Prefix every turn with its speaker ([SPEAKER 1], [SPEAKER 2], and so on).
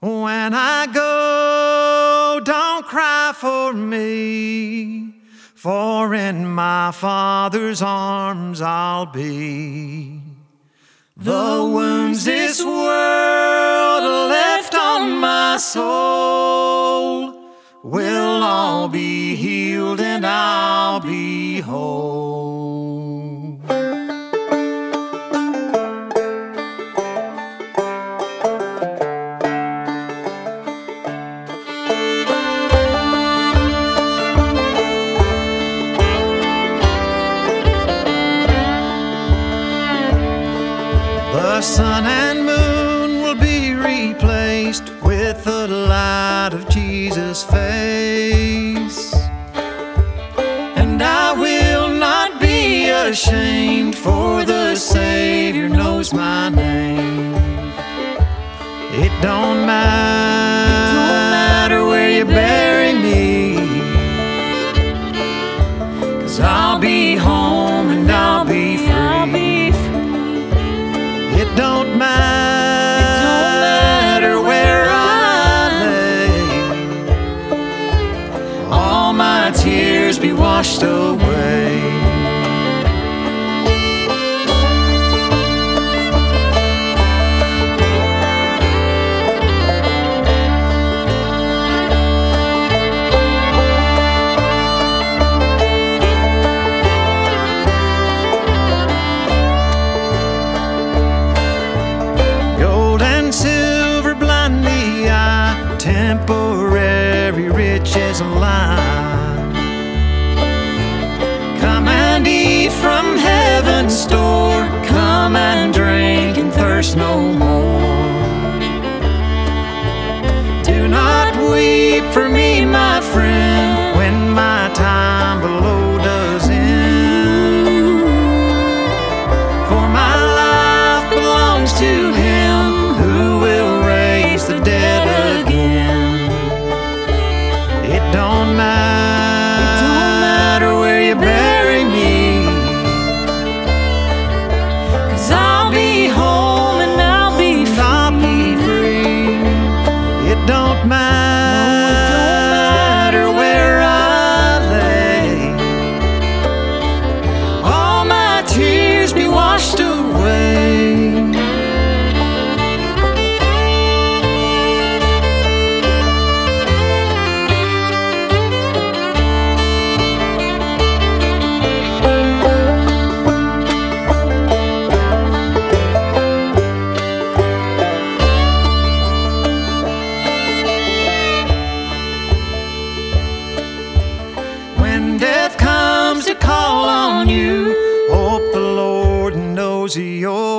[SPEAKER 1] When I go, don't cry for me, for in my Father's arms I'll be. The wounds this world left on my soul will all be healed and I'll be whole. The sun and moon will be replaced with the light of Jesus' face. And I will not be ashamed, for the Savior knows my name. It don't matter washed away. Gold and silver blind the eye, temporary riches lie. Do not weep for me, my friend, when my comes to oh,